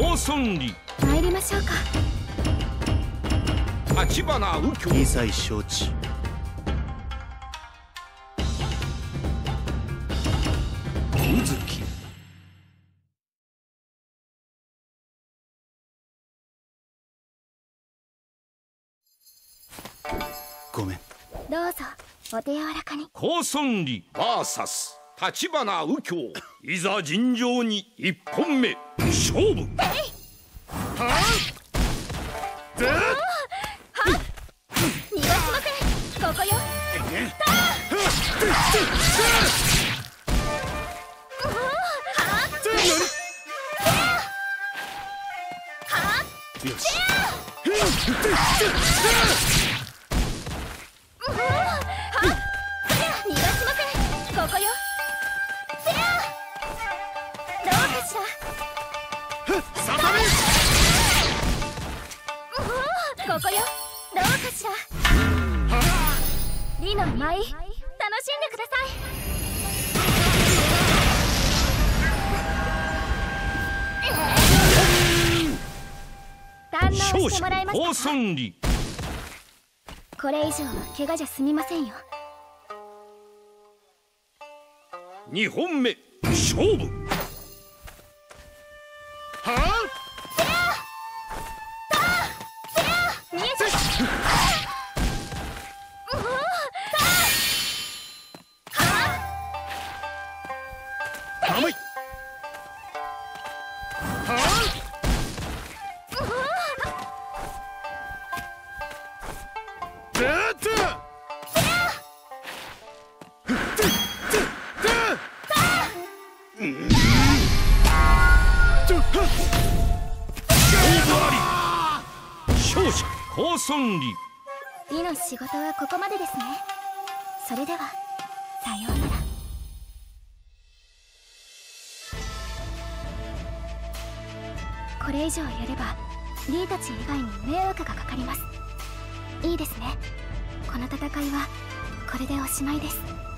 高村里参りましょうか。立花右京。一切承知。宇月。ごめん。どうぞお手柔らかに。高村里 VS 立花右京いざ尋常に一本目勝負。逃がしません。ここよ。よし。逃ささめここよ。どうかしら。リの舞楽しんでください。堪能勝者してもらえま高したか？村里これ以上は怪我じゃ済みませんよ。二本目勝負。Huh? 勝者高村里リの仕事はここまでですね。それではさようなら。これ以上やればリーたち以外に迷惑がかかります。いいですね。この戦いはこれでおしまいです